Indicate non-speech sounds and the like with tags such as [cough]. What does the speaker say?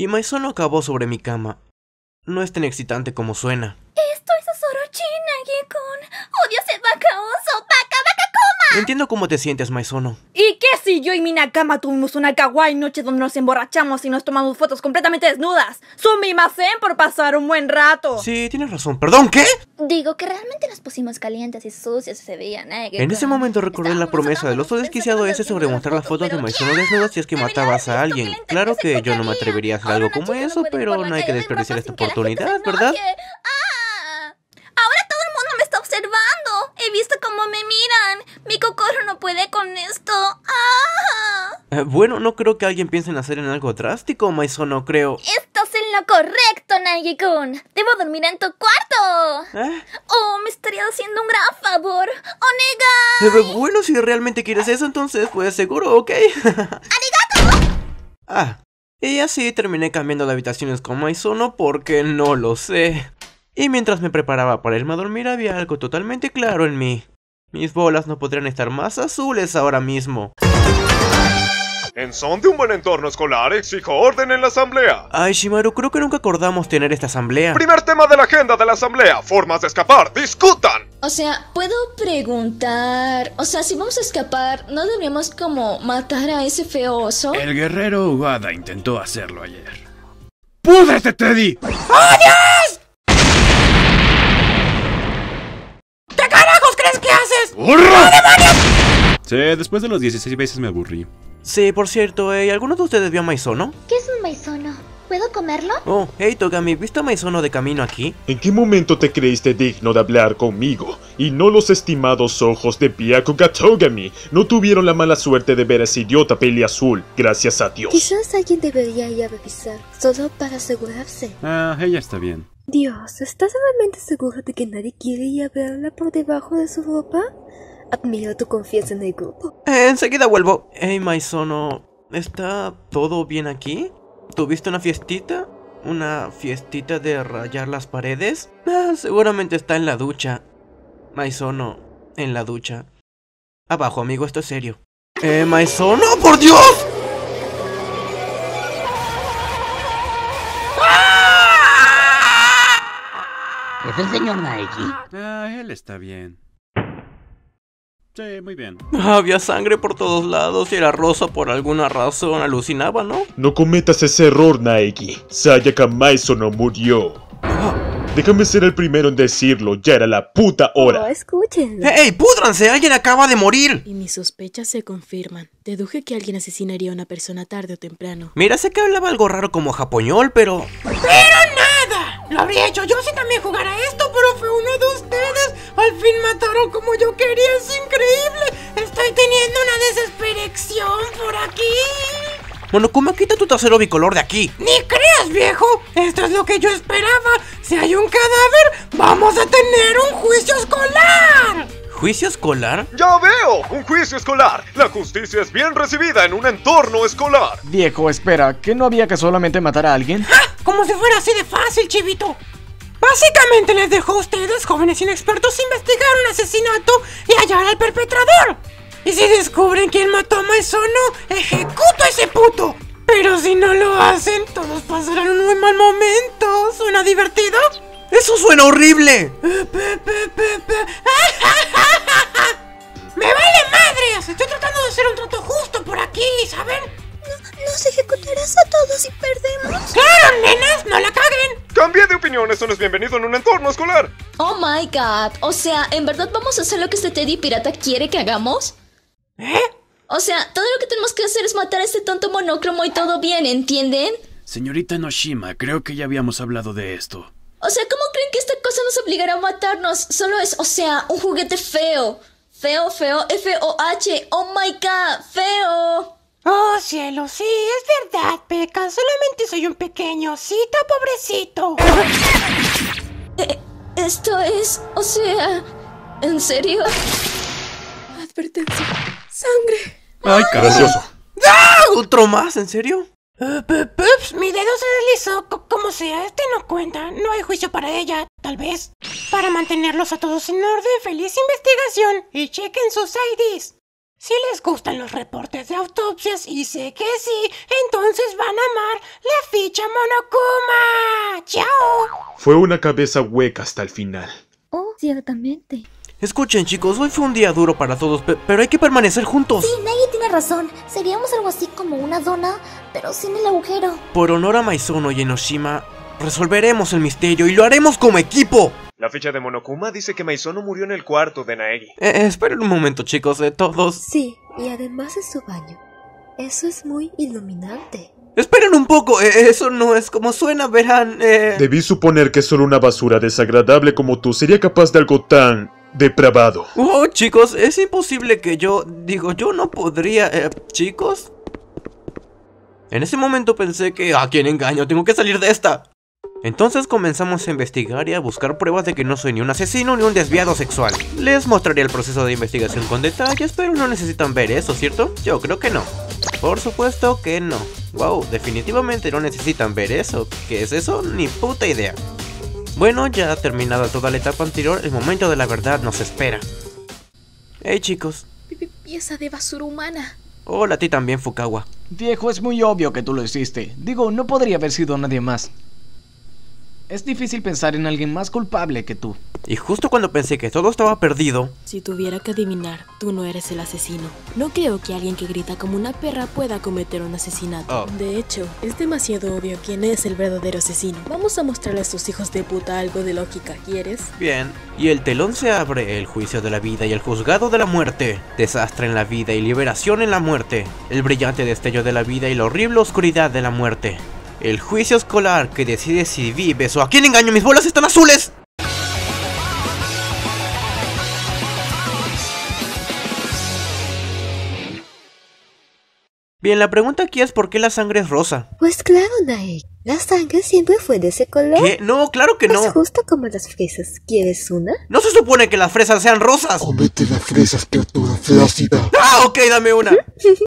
y Maizono acabó sobre mi cama. No es tan excitante como suena. Esto es Osorochi, Nagi-kun. Odio ese Entiendo cómo te sientes, Maizono. ¿Y qué si yo y mi Nakama tuvimos una kawaii noche donde nos emborrachamos y nos tomamos fotos completamente desnudas? Sumimasen por pasar un buen rato. Sí, tienes razón. ¿Perdón, qué? Digo que realmente nos pusimos calientes y sucios ese día, Nagi-kun. En ese momento recordé la promesa del oso desquiciado ese sobre mostrar las fotos de Maizono desnudas si es que matabas a alguien. Claro que yo no me atrevería a hacer algo como eso, pero no hay que desperdiciar esta oportunidad, ¿verdad? ¡Ah! Ahora todo el mundo me está observando. He visto cómo me miran. Mi cocoro no puede con esto. ¡Ah! Eh, Bueno, no creo que alguien piense en hacer en algo drástico, Maizono, creo. Estás en lo correcto, Nagi-kun. Debo dormir en tu cuarto. ¿Eh? Oh, me estaría haciendo un gran favor. ¡Onega! Eh, Bueno, si realmente quieres eso, entonces, pues seguro, ¿ok? [laughs] ah, y así terminé cambiando de habitaciones con Maizono porque no lo sé. Y mientras me preparaba para irme a dormir había algo totalmente claro en mí. Mis bolas no podrían estar más azules ahora mismo. En son de un buen entorno escolar, exijo orden en la asamblea. Ay, Shimaru, creo que nunca acordamos tener esta asamblea. Primer tema de la agenda de la asamblea, formas de escapar, discutan. O sea, puedo preguntar. O sea, si vamos a escapar, ¿no deberíamos como matar a ese feo oso? El guerrero Ugada intentó hacerlo ayer. ¡Púdrete, Teddy! ¿Qué Sí, después de los 16 veces me aburrí. Sí, por cierto, eh, ¿alguno de ustedes vio a Maizono? ¿Qué es un maizono? ¿Puedo comerlo? Oh, hey Togami, ¿viste a Maizono de camino aquí? ¿En qué momento te creíste digno de hablar conmigo? Y no los estimados ojos de Byakuga Togami no tuvieron la mala suerte de ver a ese idiota peli azul, gracias a Dios. Quizás alguien debería ir a revisar, solo para asegurarse. Ah, ella está bien. Dios, ¿estás realmente seguro de que nadie quiere ir a verla por debajo de su ropa? Admiro tu confianza en el grupo. Eh, enseguida vuelvo. Hey Maizono, ¿está todo bien aquí? ¿Tuviste una fiestita? ¿Una fiestita de rayar las paredes? Ah, seguramente está en la ducha. Maizono, en la ducha. Abajo, amigo, esto es serio. Eh, Maizono, por Dios. El señor Naeki? Ah, él está bien. Sí, muy bien. Había sangre por todos lados y era rosa por alguna razón. Alucinaba, ¿no? No cometas ese error, Naeki. Sayaka Maizono murió. Déjame ser el primero en decirlo, ya era la puta Oh, hora. escúchenlo. ¡Ey, púdranse! ¡Alguien acaba de morir! Y mis sospechas se confirman. Deduje que alguien asesinaría a una persona tarde o temprano. Mira, sé que hablaba algo raro como japoñol, pero... ¡Pero! Lo habría hecho yo si también jugara esto, pero fue uno de ustedes. Al fin mataron como yo quería, es increíble. Estoy teniendo una desesperación por aquí. Monokuma, quita tu trasero bicolor de aquí. Ni creas, viejo. Esto es lo que yo esperaba. Si hay un cadáver, vamos a tener un juicio escolar. ¿Juicio escolar? ¡Ya veo! ¡Un juicio escolar! La justicia es bien recibida en un entorno escolar. Viejo, espera, ¿que no había que solamente matar a alguien? [laughs] Como si fuera así de fácil, chivito. Básicamente les dejo a ustedes, jóvenes inexpertos, investigar un asesinato y hallar al perpetrador. Y si descubren quién mató a Maizono, ejecuto a ese puto. Pero si no lo hacen, todos pasarán un muy mal momento. ¿Suena divertido? ¡Eso suena horrible! [laughs] ¡Me vale madres! Estoy tratando de hacer un trato justo por aquí, ¿saben? Nos ejecutarás a todos y perdemos. ¡Claro, nenas! ¡No la caguen! Cambié de opinión, esto no es bienvenido en un entorno escolar. Oh my god. O sea, ¿en verdad vamos a hacer lo que este Teddy pirata quiere que hagamos? ¿Eh? O sea, todo lo que tenemos que hacer es matar a este tonto monócromo y todo bien, ¿entienden? Señorita Noshima, creo que ya habíamos hablado de esto. O sea, ¿cómo creen que esta cosa nos obligará a matarnos? Solo es, o sea, un juguete feo. Feo, feo, F-O-H. Oh my god, feo. Oh, cielo, sí, es verdad, Peca. Solamente soy un pequeño osito, pobrecito. Eh, esto es, o sea, ¿en serio? Advertencia. Sangre. Ay, Gracioso. ¡Ah! ¿Otro más? ¿En serio? Eh, Peps, mi dedo se deslizó. co- como sea, este no cuenta. No hay juicio para ella, tal vez. Para mantenerlos a todos en orden, feliz investigación. Y chequen sus IDs. Si les gustan los reportes de y sé que sí, entonces van a amar la ficha Monokuma. ¡Chao! Fue una cabeza hueca hasta el final. Oh, ciertamente. Escuchen chicos, hoy fue un día duro para todos, pe- pero hay que permanecer juntos. Sí, Nagi tiene razón. Seríamos algo así como una dona, pero sin el agujero. Por honor a Maizono y Enoshima, resolveremos el misterio y lo haremos como equipo. La ficha de Monokuma dice que Maizono murió en el cuarto de Naegi. Eh, esperen un momento chicos, de todos... Sí, y además es su baño. Eso es muy iluminante. Esperen un poco, eh, eso no es como suena, verán, eh... Debí suponer que solo una basura desagradable como tú sería capaz de algo tan depravado. Oh, chicos, es imposible que yo... Digo, yo no podría... eh, chicos... En ese momento pensé que... ¿A quién engaño? Tengo que salir de esta. Entonces comenzamos a investigar y a buscar pruebas de que no soy ni un asesino ni un desviado sexual. Les mostraré el proceso de investigación con detalles, pero no necesitan ver eso, ¿cierto? Yo creo que no. Por supuesto que no. Wow, definitivamente no necesitan ver eso. ¿Qué es eso? Ni puta idea. Bueno, ya terminada toda la etapa anterior, el momento de la verdad nos espera. Hey chicos. Pieza de basura humana. Hola a ti también, Fukawa. Viejo, es muy obvio que tú lo hiciste. Digo, no podría haber sido nadie más. Es difícil pensar en alguien más culpable que tú. Y justo cuando pensé que todo estaba perdido, Si tuviera que adivinar, tú no eres el asesino. No creo que alguien que grita como una perra pueda cometer un asesinato. Oh. De hecho, es demasiado obvio quién es el verdadero asesino. Vamos a mostrarle a sus hijos de puta algo de lógica, ¿quieres? bien. Y el telón se abre, el juicio de la vida y el juzgado de la muerte. Desastre en la vida y liberación en la muerte. El brillante destello de la vida y la horrible oscuridad de la muerte. El juicio escolar que decide si vives o a quién engaño, mis bolas están azules. Bien, la pregunta aquí es por qué la sangre es rosa. Pues claro, Nae. La sangre siempre fue de ese color. ¿Qué? No, claro que no. Es justo como las fresas. ¿Quieres una? No se supone que las fresas sean rosas. Comete las fresas, criatura flácida. Ah, ok, dame una. [laughs]